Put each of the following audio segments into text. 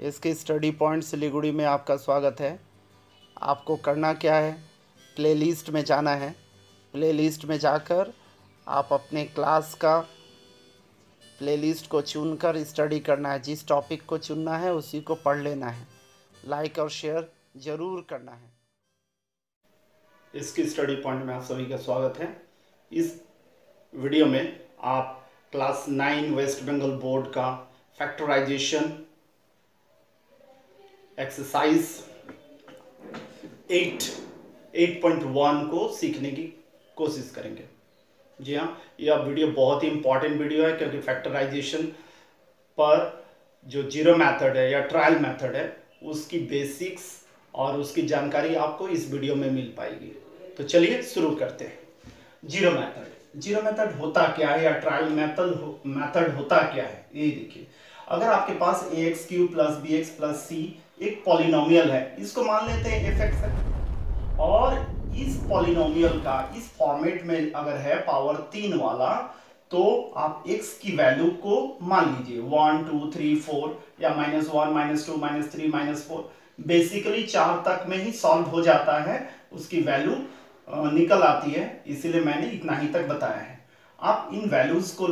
इसके study point Siliguri में आपका स्वागत है। आपको करना क्या है? प्लेलिस्ट में जाना है। प्लेलिस्ट में जाकर आप अपने क्लास का प्लेलिस्ट को चुनकर स्टडी करना है। जिस टॉपिक को चुनना है, उसी को पढ़ लेना है। लाइक और शेयर ज़रूर करना है। इसकी स्टडी पॉइंट में आप सभी का स्वागत है। इस वीडियो में आप class nine West Bengal board का factorisation exercise eight eight point one को सीखने की कोशिश करेंगे। जी हाँ यह वीडियो बहुत ही इंपॉर्टेंट वीडियो है क्योंकि फैक्टराइजेशन पर जो ज़ीरो मेथड है या ट्रायल मेथड है, उसकी बेसिक्स और उसकी जानकारी आपको इस वीडियो में मिल पाएगी। तो चलिए शुरू करते हैं। ज़ीरो मेथड ज़ीरो मेथड होता क्या है या ट्रायल मेथड मेथड होता क्या है? ये देखिए। अगर आपके पास a x cube plus b x plus c एक पॉलिनोमियल है। इसको मान लेते हैं एफ़ एक्स और इस पॉलिनोमियल का, इस फॉर्मेट में अगर है पावर तीन वाला तो आप x की वैल्यू को मान लीजिए। वन टू थ्री फोर या minus one minus two minus three minus four basically चार तक में ही सॉल्व हो जाता है। उसकी वैल्यू निकल आती है। इसीलिए मैंने इतना ही तक बताया है। आप इन वैल्यूज़ को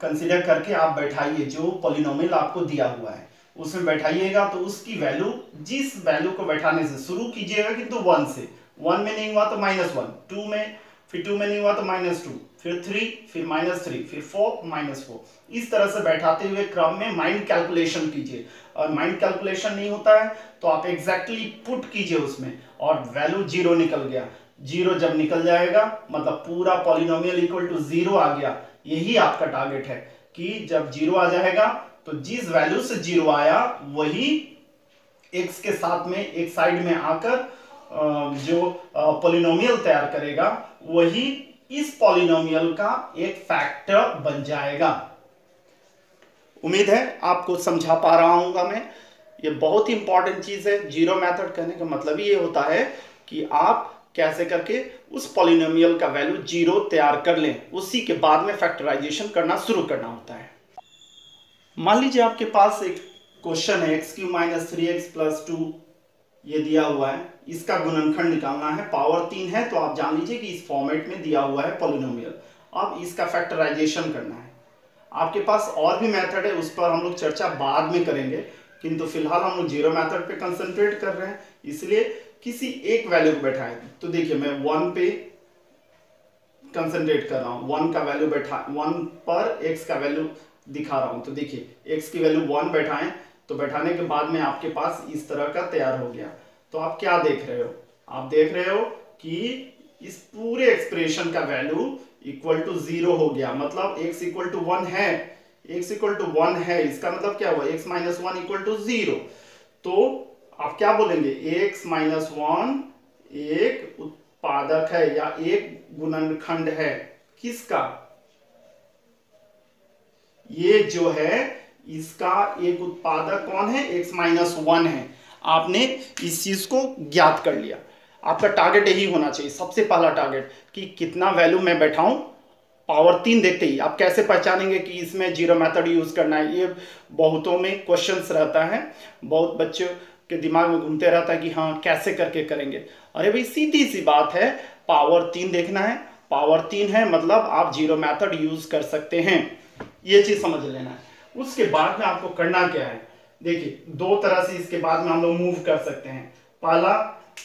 कंसिडर करके आप बैठाइए, जो पॉलिनोमियल आपको दिया हुआ है। उसमें बैठाइएगा तो उसकी वैल्यू जिस वैल्यू को बैठाने से शुरू कीजिएगा किंतु वन से। वन में नहीं हुआ तो माइनस वन टू में, फिर टू में नहीं हुआ तो माइनस टू फिर थ्री फिर माइनस थ्री फिर फोर माइनस फोर इस तरह से बैठाते हुए क्रम में माइंड कैलकुलेशन कीजिए। और माइंड कैलकुलेशन नहीं होता है तो आप एग्जैक्टली exactly पुट कीजिए उसमें और वैल्यू ज़ीरो निकल गया। ज़ीरो जब निकल जाएगा मतलब पूरा पॉलिनोमियल इक्वल टू ज़ीरो आ गया, यही आपका टारगेट है कि जब ज़ीरो आ जाएगा तो जिस वैल्यू से ज़ीरो आया, वही एक्स के साथ में, एक साइड में आकर जो पॉलिनोमियल तैयार करेगा, वही इस पॉलिनोमियल का एक फैक्टर बन जाएगा। उम्मीद है आपको समझा पा रहा हूँ मैं। ये बहुत ही इंपॉर्टेंट चीज़ है। ज़ीरो मेथड कहने का मतलब ये होता है कि आप कैसे करके उस पॉलिनोमियल का वैल्यू ज़ीरो तैयार कर लें। उसी के बाद में फैक्टराइजेशन करना शुरू करना होता है। मान लीजिए आपके पास एक क्वेश्चन है x cube minus three x plus two ये दिया हुआ है। इसका गुणनखंड निकालना है पावर तीन है तो आप जान लीजिए कि इस फॉर्मेट में दिया हुआ है पॉलिनोमियल अब इसका फैक्टराइजेशन करना है। आपके पास और भी मेथड है, उस पर हम लोग चर्चा बाद में करेंगे, किंतु फ़िलहाल हम लोग ज़ीरो मेथड पे कंसंट्रेट कर रहे हैं, इसलिए किसी एक वैल्यू को बैठाए। तो देखिए, मैं वन पे कंसंट्रेट कर रहा हूँ। वन का वैल्यू बैठा वन पर एक्स का वैल्यू दिखा रहा हूँ। तो देखिए एक्स की वैल्यू वन बैठाएँ तो बैठाने के बाद में आपके पास इस तरह का तैयार हो गया। तो आप क्या देख रहे हो? आप देख रहे हो कि इस पूरे एक्सप्रेशन का वैल्यू इक्वल टू ज़ीरो हो गया। मतलब एक्स इक्वल टू वन है। एक्स इक्वल टू वन है। इसका मतलब क्या हुआ? X minus one equal to zero तो आप क्या बोलेंगे? एक्स माइनस वन एक उत्पादक है या एक गुणनखंड है। किसका? ये जो है, इसका एक उत्पादक कौन है? X माइनस वन है। आपने इस चीज़ को ज्ञात कर लिया। आपका टारगेट यही होना चाहिए। सबसे पहला टारगेट कि कितना वैल्यू मैं बैठाऊं? पावर तीन देखते ही। आप कैसे पहचानेंगे कि इसमें ज़ीरो मेथड यूज़ करना है? ये बहुतों में क्वेश्चंस रहता है। बहुत बच्चों के दिमाग में घूमते रहता है कि हाँ कैसे करके करेंगे। अरे भाई, सीधी सी बात है। पावर तीन देखना है। पावर तीन है मतलब आप ज़ीरो मेथड यूज़ कर सकते हैं। ये चीज़ समझ लेना है। उसके बाद में आपको करना क्या है? देखिए, दो तरह से इसके बाद में हम लोग मूव कर सकते हैं। पहला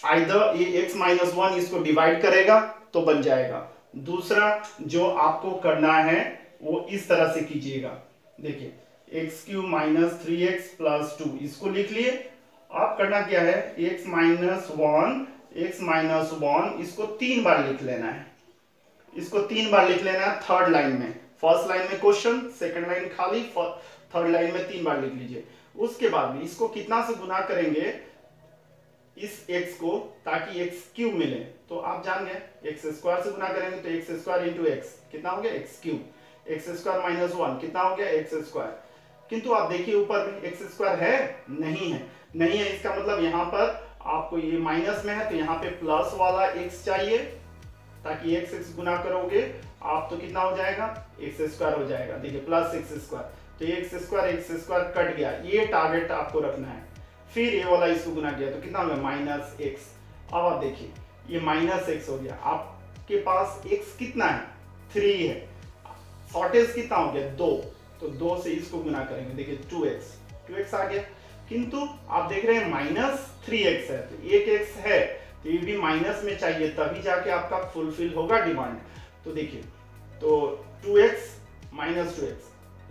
आइदर ये एक्स माइनस वन इसको डिवाइड करेगा तो बन जाएगा। दूसरा, जो आपको करना है, वो इस तरह से कीजिएगा। देखिए x cube minus three x plus two इसको लिख लिए। आप करना क्या है? x minus one x minus one इसको तीन बार लिख लेना है। इसको तीन बार लिख लेना है थर्ड लाइन में। फ़र्स्ट लाइन में क्वेश्चन, सेकंड लाइन खाली थर्ड लाइन में तीन बार लिख लीजिए। उसके बाद में इसको कितना से गुना करेंगे, इस x को, ताकि x क्यूब मिले। तो आप जान गए एक्स स्क्वायर से गुना करेंगे तो एक्स स्क्वायर इंटू एक्स कितना हो गया? X cube x square minus one कितना हो गया? एक्स स्क्वायर किंतु आप देखिए ऊपर में एक्स स्क्वायर है? नहीं है। नहीं है, इसका मतलब यहाँ पर आपको ये माइनस में है तो यहाँ पे प्लस वाला x चाहिए, ताकि x x गुना करोगे आप तो कितना हो जाएगा? एक्स स्क्वायर हो जाएगा। देखिए प्लस एक्स स्क्वायर तो x square x square cut गया। ये टारगेट आपको रखना है। फिर ये वाला इसको गुना किया। तो कितना हो गया? माइनस एक्स अब आप देखिए, ये माइनस एक्स हो गया। आपके पास एक्स कितना है? थ्री है। शॉर्टेज कितना हो गया? दो। तो दो से इसको गुना करेंगे। देखिए टू एक्स टू एक्स आ गया। किंतु आप देख रहे हैं माइनस थ्री एक्स है। तो एक एक्स है। तो ये भी माइनस में चाहिए। तभी जाके आपका फुलफिल होगा डिमांड तो देखिए तो two x minus two x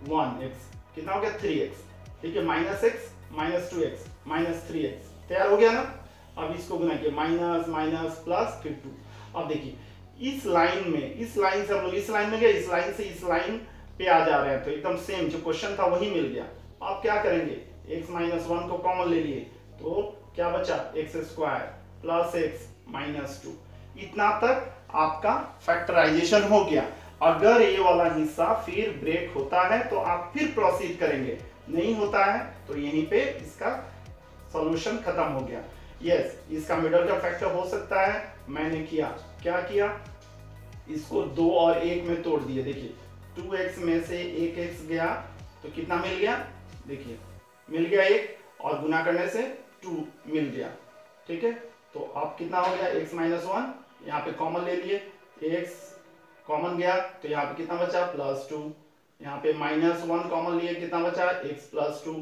one x कितना हो गया? थ्री एक्स ठीक है minus x minus two x minus three x तैयार हो गया ना? अब इसको गुना किया माइनस माइनस प्लस फिर टू अब देखिए, इस लाइन में, इस लाइन से हम लोग, इस लाइन में गए, इस लाइन से इस लाइन पे आ जा रहे हैं। तो एकदम सेम जो क्वेश्चन था वही मिल गया। आप क्या करेंगे? x माइनस वन को कॉमन ले लिए। तो क्या बचा? X square plus x minus two इतना तक आपका फैक्टराइजेशन हो गया। अगर ये वाला हिस्सा फिर ब्रेक होता है तो आप फिर प्रोसीड करेंगे। नहीं होता है तो यहीं पे इसका सॉल्यूशन खत्म हो गया। यस yes, इसका मिडल का फैक्टर हो सकता है। मैंने किया। क्या किया? इसको दो और एक में तोड़ दिए। देखिए टू एक्स में से एक एक्स गया तो कितना मिल गया? देखिए मिल गया एक और गुना करने से टू मिल गया। ठीक है? तो अब कितना हो गया? एक्स माइनस वन यहाँ पे कॉमन ले लिए एक्स कॉमन गया तो यहाँ पे कितना बचा? प्लस टू यहाँ पे माइनस वन कॉमन लिए कितना बचा? X plus two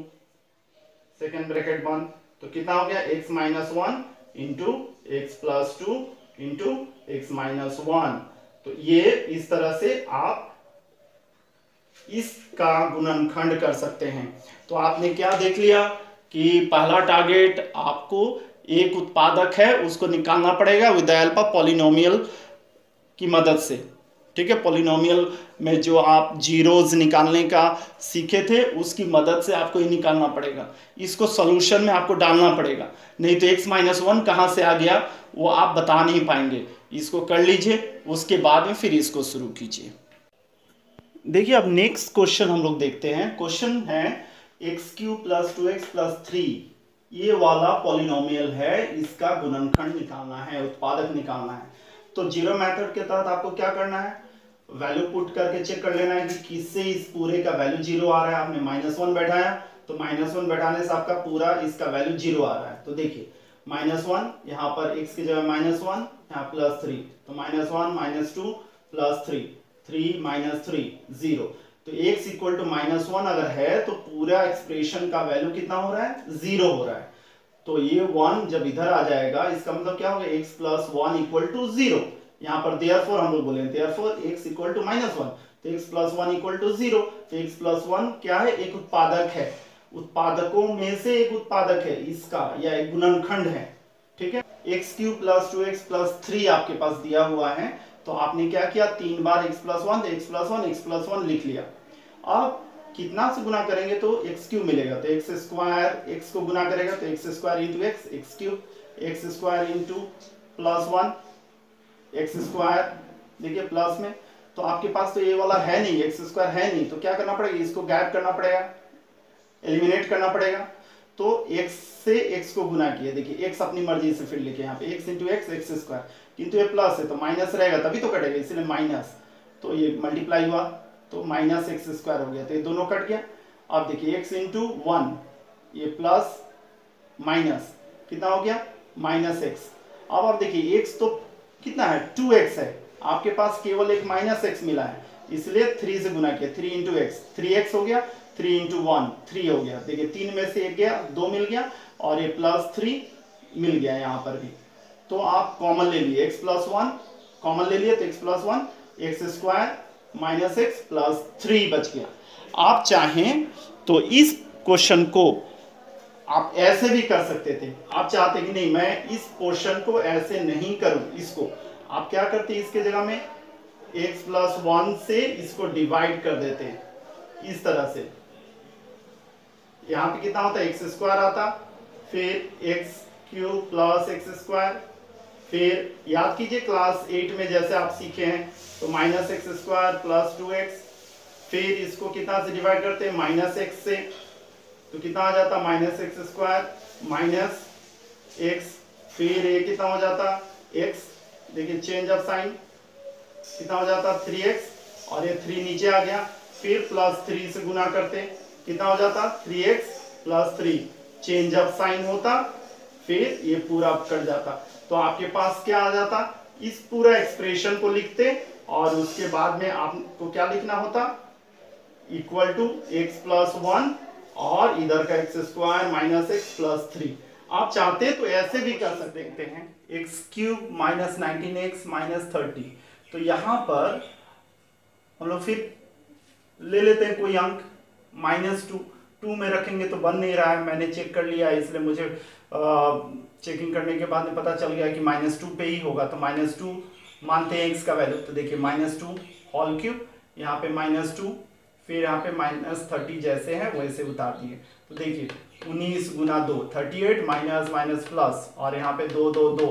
second bracket बंद तो कितना हो गया? X minus one into x plus two into x minus one तो ये इस तरह से आप इसका गुणनखंड कर सकते हैं। तो आपने क्या देख लिया कि पहला टारगेट आपको एक उत्पादक है, उसको निकालना पड़ेगा विद हेल्प ऑफ़ पॉलिनोमियल की मदद से। ठीक है? पोलिनोमियल में जो आप जीरोज निकालने का सीखे थे, उसकी मदद से आपको ये निकालना पड़ेगा। इसको सोल्यूशन में आपको डालना पड़ेगा। नहीं तो एक्स माइनस वन कहाँ से आ गया, वो आप बता नहीं पाएँगे। इसको कर लीजिए, उसके बाद में फिर इसको शुरू कीजिए। देखिए, अब नेक्स्ट क्वेश्चन हम लोग देखते हैं। क्वेश्चन है x cube plus two x plus three ये वाला पॉलिनोमियल है, इसका गुणनखंड निकालना है, उत्पादक निकालना है। तो ज़ीरो मेथड के तहत आपको क्या करना है? वैल्यू पुट करके चेक कर लेना है कि किससे इस पूरे का वैल्यू ज़ीरो आ रहा है। आपने माइनस वन बैठाया तो माइनस वन बैठाने से आपका पूरा इसका वैल्यू ज़ीरो आ रहा है। तो देखिए माइनस वन यहाँ पर एक्स की जगह माइनस वन यहाँ प्लस थ्री तो minus one minus two plus three three minus three zero तो x equal to minus one अगर है तो पूरा एक्सप्रेशन का वैल्यू कितना हो रहा है? ज़ीरो हो रहा है। तो ये वन जब इधर आ जाएगा, इसका मतलब क्या होगा? X plus one equal to zero यहाँ पर देयर फोर हम लोग बोले therefore x equal to minus one तो x plus one equal to zero तो एक्स प्लस वन क्या है? एक उत्पादक है। उत्पादकों में से एक उत्पादक है, इसका या एक गुणनखंड है। ठीक है? X cube plus two x plus three आपके पास दिया हुआ है। तो आपने क्या किया? तीन बार x plus one x plus one x plus one लिख लिया। अब कितना से गुना करेंगे तो एक्स क्यू मिलेगा। तो एक्स स्क्वायर एक्स को गुना करेगा तो x square into x x cube x square into plus one x square देखिए प्लस में। तो आपके पास तो ये वाला है नहीं एक्स स्क्वायर है नहीं तो क्या करना पड़ेगा? इसको गैप करना पड़ेगा एलिमिनेट करना पड़ेगा। तो x से x को गुना किया, देखिए x अपनी मर्ज़ी से फिर लिखे यहाँ पे, x into x x square किंतु ये प्लस है तो माइनस रहेगा, तभी तो कटेगा, इसलिए माइनस तो ये मल्टीप्लाई हुआ। तो माइनस एक्स स्क्वायर हो गया तो ये दोनों कट गया। अब देखिए, एक्स इंटू वन, ये प्लस माइनस कितना हो गया? माइनस एक्स अब आप देखिए एक्स तो कितना है? टू एक्स है। आपके पास केवल एक माइनस एक्स मिला है। इसलिए थ्री से गुना किया। Three into x three x हो गया थ्री इंटू वन थ्री हो गया। देखिए, तीन में से एक गया, दो मिल गया, और ये प्लस थ्री मिल गया यहाँ पर भी। तो आप कॉमन ले लिए। एक्स प्लस वन कॉमन ले लिए तो x plus one x square minus x plus three बच गया। आप चाहें तो इस क्वेश्चन को आप ऐसे भी कर सकते थे। आप चाहते कि नहीं, मैं इस क्वेश्चन को ऐसे नहीं करूँ, इसको। आप क्या करते इसके जगह में? x प्लस वन से इसको डिवाइड कर देते हैं, इस तरह से। यहाँ पे कितना होता है? एक्स स्क्वायर आता, फिर x cube plus x square फिर याद कीजिए क्लास एट में जैसे आप सीखे हैं तो minus x square plus two x फिर इसको कितना से डिवाइड करते हैं? माइनस एक्स से। तो कितना आ जाता? Minus x square minus x फिर ये कितना हो जाता? एक्स देखिए चेंज ऑफ़ साइन कितना हो जाता? थ्री एक्स और ये थ्री नीचे आ गया। फिर प्लस थ्री से गुना करते कितना हो जाता? Three x plus three change of sign होता फिर ये पूरा कट जाता। तो आपके पास क्या आ जाता? इस पूरा एक्सप्रेशन को लिखते और उसके बाद में आपको क्या लिखना होता? Equal to x plus one और इधर का x square minus x plus three आप चाहते तो ऐसे भी कर सकते हैं। X cube minus nineteen x minus thirty तो यहाँ पर हम लोग फिर ले लेते हैं कोई अंक। माइनस टू टू में रखेंगे तो बन नहीं रहा है। मैंने चेक कर लिया, इसलिए मुझे चेकिंग करने के बाद में पता चल गया कि माइनस टू पे ही होगा। तो माइनस टू मानते हैं एक्स का वैल्यू तो देखिए माइनस टू होल क्यूब यहाँ पे माइनस टू फिर यहाँ पे माइनस थर्टी जैसे हैं, वैसे उतार दिए। तो देखिए, उन्नीस गुना दो thirty eight minus minus plus और यहाँ पे दो दो दो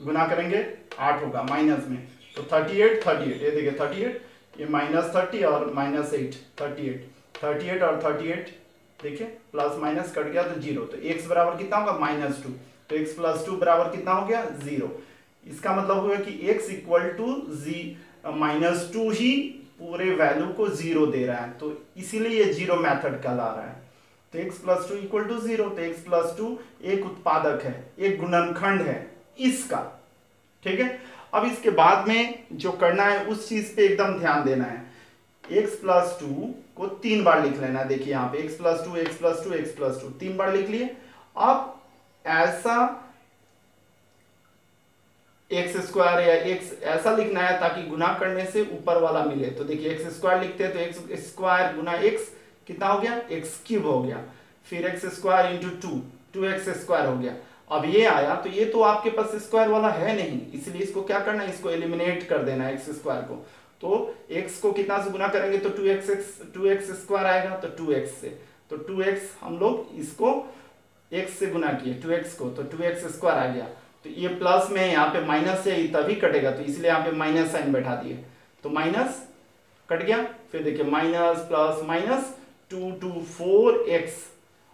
गुना करेंगे, आठ होगा माइनस में। तो थर्टी एट थर्टी एट ये देखिए थर्टी एट ये माइनस थर्टी और minus eight thirty eight thirty eight और थर्टी एट देखिए प्लस माइनस कट गया तो ज़ीरो तो एक्स बराबर कितना होगा? माइनस टू तो एक्स प्लस टू बराबर कितना हो गया? ज़ीरो इसका मतलब हुआ कि एक्स इक्वल टू जी माइनस टू ही पूरे वैल्यू को ज़ीरो दे रहा है। तो इसीलिए ये ज़ीरो मेथड कहला रहा है। तो x plus two equal to zero तो एक्स प्लस टू एक उत्पादक है, एक गुणनखंड है इसका। ठीक है? अब इसके बाद में जो करना है, उस चीज़ पे एकदम ध्यान देना है। एक्स प्लस टू को तीन बार लिख लेना देखिए यहाँ पे x plus two x plus two x plus two तीन बार लिख लिए। अब ऐसा एक्स स्क्वायर या एक्स ऐसा लिखना है ताकि गुना करने से ऊपर वाला मिले। तो देखिए एक्स स्क्वायर लिखते हैं तो एक्स स्क्वायर गुना एक्स कितना हो गया? एक्स क्यूब हो गया। फिर x square into two two x square हो गया। अब ये आया तो ये तो आपके पास स्क्वायर वाला है नहीं। इसलिए इसको क्या करना है? इसको एलिमिनेट कर देना एक्स स्क्वायर को। तो x को कितना से गुना करेंगे तो two x x two x square आएगा तो टू एक्स से। तो टू एक्स हम लोग इसको x से गुना किए टू एक्स को तो टू एक्स स्क्वायर आ गया। तो ये प्लस में यहाँ पे माइनस से तभी कटेगा तो इसलिए यहाँ पे माइनस साइन बैठा दिए। तो माइनस कट गया, फिर देखिए minus plus minus two two four x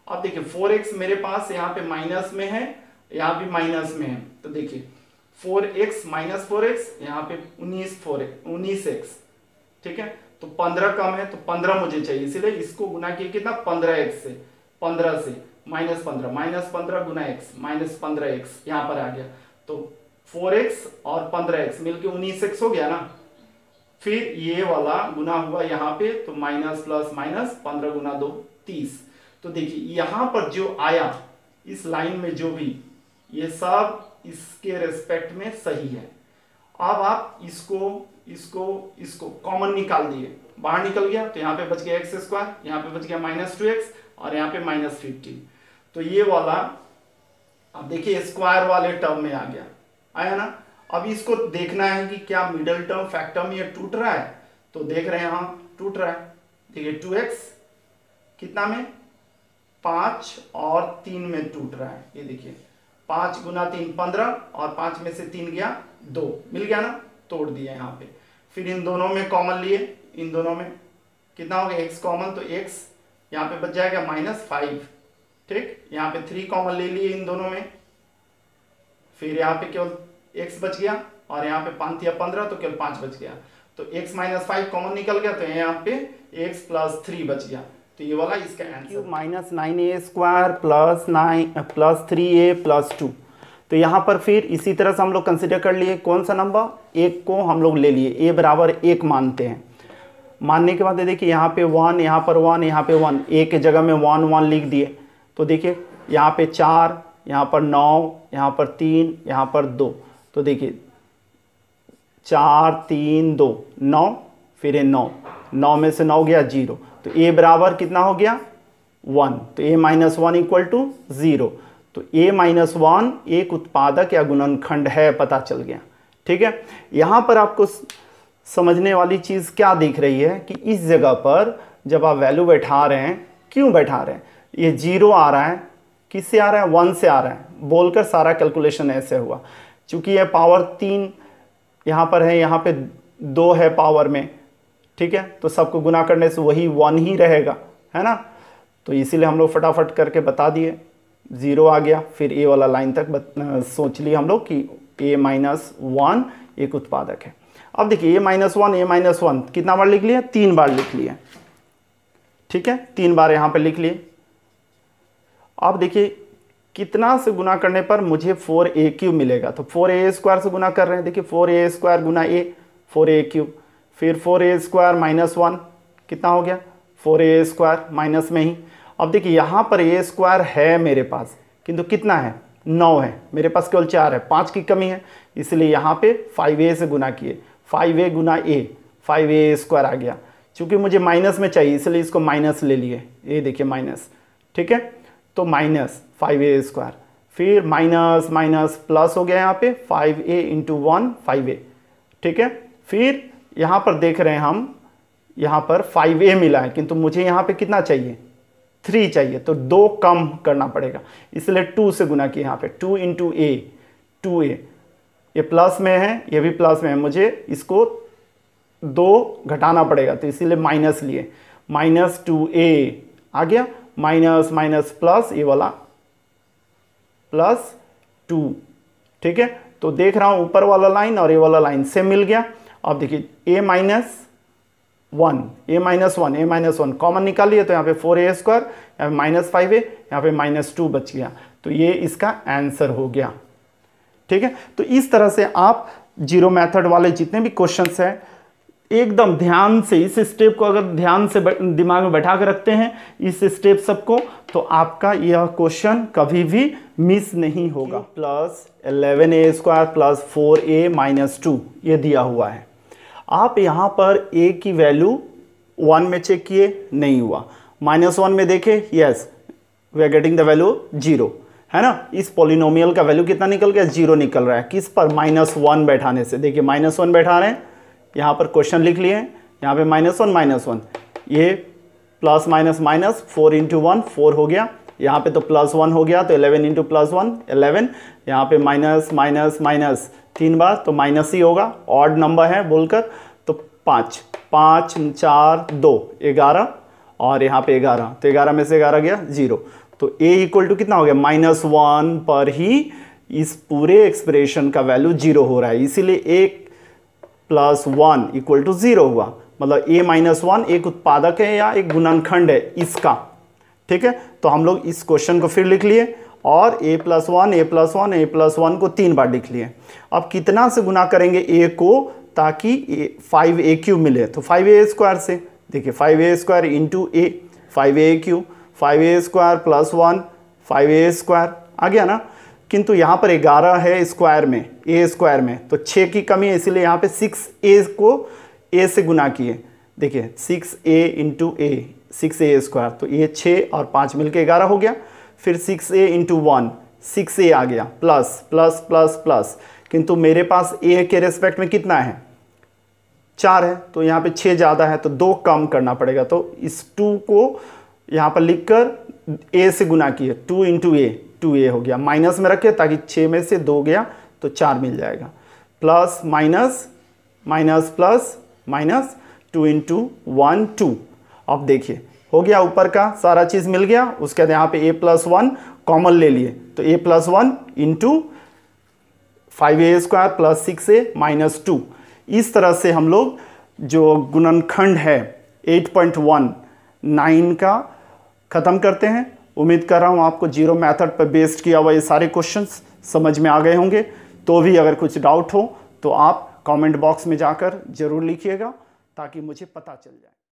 अब देखिए फोर एक्स मेरे पास यहाँ पे माइनस में है, यहाँ भी माइनस में है। तो देखिए four x minus four x, यहाँ पे उन्नीस फोर, उन्नीस एक्स। ठीक है? तो पंद्रह कम है तो पंद्रह मुझे चाहिए। इसीलिए इसको गुना किया कितना? पंद्रह एक्स से, पंद्रह से, माइनस पंद्रह माइनस पंद्रह गुना एक्स, माइनस पंद्रह एक्स, यहाँ पर आ गया। तो फोर एक्स और पंद्रह एक्स मिलकर उन्नीस एक्स हो गया ना? फिर ये वाला गुना हुआ यहाँ पे तो माइनस प्लस माइनस पंद्रह गुना दो, तीस। तो देखिए, यहाँ पर जो आया, इस लाइन में जो भी, ये सब इसके रेस्पेक्ट में सही है। अब आप इसको इसको इसको कॉमन निकाल दिए। बाहर निकल गया तो यहाँ पे बच गया एक्स स्क्वायर यहाँ पे बच गया माइनस टू एक्स और यहाँ पे माइनस फिफ्टीन तो ये वाला, अब देखिए स्क्वायर वाले टर्म में आ गया। आया ना? अब इसको देखना है कि क्या मिडल टर्म फैक्टर में ये टूट रहा है? तो देख रहे हैं हम, टूट रहा है। देखिए टू एक्स कितना में? पाँच और तीन में टूट रहा है। ये देखिए। पाँच गुना तीन पंद्रह और पाँच में से तीन गया दो। मिल गया ना? तोड़ दिया यहाँ पे। फिर इन दोनों में कॉमन लिए। इन दोनों में कितना हो गया? एक्स कॉमन तो एक्स यहाँ पे बच जाएगा माइनस फाइव ठीक? यहाँ पे थ्री कॉमन ले लिए इन दोनों में। फिर यहाँ पे केवल एक्स बच गया और यहाँ पे पाँच या पंद्रह तो केवल पाँच बच गया। तो एक्स माइनस फाइव कॉमन निकल गया तो यहाँ पे एक्स प्लस थ्री बच गया। तो ये वाला इसका answer minus nine a square plus nine plus three a plus two तो यहाँ पर फिर इसी तरह से हम लोग कंसिडर कर लिए। कौन सा नंबर एक को हम लोग ले लिए। ए बराबर एक मानते हैं। मानने के बाद देखिए यहाँ पे वन यहाँ पर वन यहाँ पे वन ए के जगह में वन वन लिख दिए। तो देखिए यहाँ पे चार यहाँ पर नौ यहाँ पर तीन यहाँ पर दो। तो देखिए चार तीन दो। नौ फिर नौ। नौ में से नौ गया ज़ीरो। तो ए बराबर कितना हो गया? वन। तो a minus one equal to zero. तो ए माइनस वन एक उत्पादक या गुणनखंड है, पता चल गया। ठीक है? यहाँ पर आपको समझने वाली चीज़ क्या दिख रही है कि इस जगह पर जब आप वैल्यू बैठा रहे हैं, क्यों बैठा रहे हैं? ये ज़ीरो आ रहा है। किससे आ रहा है? वन से आ रहा है। बोलकर सारा कैलकुलेशन ऐसे हुआ। चूँकि ये पावर तीन यहाँ पर है, यहाँ पे दो है पावर में। ठीक है? तो सबको गुना करने से वही वन ही रहेगा है ना? तो इसीलिए हम लोग फटाफट करके बता दिए। ज़ीरो आ गया फिर ए वाला लाइन तक बत, सोच लिए हम लोग कि ए माइनस वन एक उत्पादक है। अब देखिए a minus one a minus one कितना बार लिख लिया तीन बार लिख लिया ठीक है? तीन बार यहाँ पे लिख लिए। अब देखिए कितना से गुना करने पर मुझे फोर ए क्यूब मिलेगा? तो फोर ए स्क्वायर से गुना कर रहे हैं। देखिए फोर ए स्क्वायर गुना ए फोर ए क्यू फिर four a square minus one कितना हो गया? फोर ए स्क्वायर माइनस में ही। अब देखिए, यहाँ पर ए स्क्वायर है मेरे पास, किंतु कितना है? नौ है। मेरे पास केवल चार है। पाँच की कमी है, इसलिए यहाँ पे फाइव ए से गुना किए। फाइव ए गुना ए फाइव ए स्क्वायर आ गया। चूँकि मुझे माइनस में चाहिए, इसलिए इसको माइनस ले लिए। ये देखिए माइनस ठीक है? तो माइनस फाइव ए स्क्वायर फिर माइनस माइनस प्लस हो गया यहाँ पे five a into one five a ठीक है? फिर यहाँ पर देख रहे हैं हम, यहाँ पर फाइव ए मिला है, किंतु मुझे यहाँ पे कितना चाहिए? थ्री चाहिए तो दो कम करना पड़ेगा। इसलिए टू से गुना किया यहाँ पे two into a two a ये प्लस में है, ये भी प्लस में है, मुझे इसको दो घटाना पड़ेगा तो इसीलिए माइनस लिए। माइनस टू ए आ गया? माइनस माइनस प्लस ये वाला प्लस टू ठीक है? तो देख रहा हूँ, ऊपर वाला लाइन और ये वाला लाइन सेम मिल गया। अब देखिए a minus one a minus one a minus one common निकालिए तो यहाँ पे फोर ए स्क्वायर यहाँ पे माइनस फाइव ए यहाँ पे माइनस टू बच गया। तो ये इसका आंसर हो गया। ठीक है? तो इस तरह से आप ज़ीरो मेथड वाले जितने भी क्वेश्चंस हैं, एकदम ध्यान से, इस स्टेप को अगर ध्यान से दिमाग में बैठा कर रखते हैं, इस स्टेप सबको तो आपका यह क्वेश्चन कभी भी मिस नहीं होगा। Plus eleven a square plus four a minus two ये दिया हुआ है। आप यहाँ पर ए की वैल्यू वन में चेक किए, नहीं हुआ। माइनस वन में देखे yes we are getting the value zero है ना? इस पोलिनोमियल का वैल्यू कितना निकल गया? ज़ीरो निकल रहा है। किस पर? माइनस वन बैठाने से। देखिए माइनस वन बैठा रहे हैं। यहाँ पर क्वेश्चन लिख लिए हैं। यहाँ पे माइनस वन माइनस वन ये plus minus minus four into one four हो गया। यहाँ पे तो प्लस वन हो गया तो eleven into plus one eleven यहाँ पे माइनस माइनस माइनस तीन बार तो माइनस ही होगा। ऑड नंबर है बोलकर तो पाँच। पाँच, चार, दो, ग्यारह, और यहाँ पे ग्यारह। तो ग्यारह में से ग्यारह गया ज़ीरो तो ए इक्वल टू कितना हो गया? माइनस वन पर ही इस पूरे एक्सप्रेशन का वैल्यू ज़ीरो हो रहा है। इसीलिए एक plus one equal to zero हुआ। मतलब ए माइनस वन एक उत्पादक है या एक गुणनखंड है इसका। ठीक है? तो हम लोग इस क्वेश्चन को फिर लिख लिए। और a plus one a plus one a plus one को तीन बार लिख लिए। अब कितना से गुना करेंगे a को ताकि फाइव ए क्यू मिले? तो फाइव ए स्क्वायर से। देखिए five a square into a five a cube five a square plus one five a square आ गया ना? किंतु यहाँ पर ग्यारह है स्क्वायर में ए स्क्वायर में। तो छः की कमी है, इसीलिए यहाँ पे सिक्स ए को ए से गुना किए। देखिए six a into a six a square तो ये छः और पाँच मिलके ग्यारह हो गया। फिर six a into one six a आ गया प्लस प्लस प्लस प्लस किंतु मेरे पास ए के रेस्पेक्ट में कितना है? चार है तो यहाँ पे छः ज़्यादा है तो दो कम करना पड़ेगा। तो इस टू को यहाँ पर लिखकर ए से गुना किए two into a two a हो गया। माइनस में रखे, ताकि छः में से दो गया तो चार मिल जाएगा। Plus minus minus plus minus two into one two अब देखिए हो गया ऊपर का, सारा चीज़ मिल गया, उसके बाद यहाँ पे ए प्लस वन कॉमन ले लिए। तो a plus one into five a square plus six a minus two इस तरह से हम लोग जो गुणनखंड है 8.19 का, ख़त्म करते हैं। उम्मीद कर रहा हूँ आपको ज़ीरो मेथड पर बेस्ड किया हुआ ये सारे क्वेश्चंस समझ में आ गए होंगे। तो भी अगर कुछ डाउट हो तो आप कमेंट बॉक्स में जाकर ज़रूर लिखिएगा, ताकि मुझे पता चल जाए।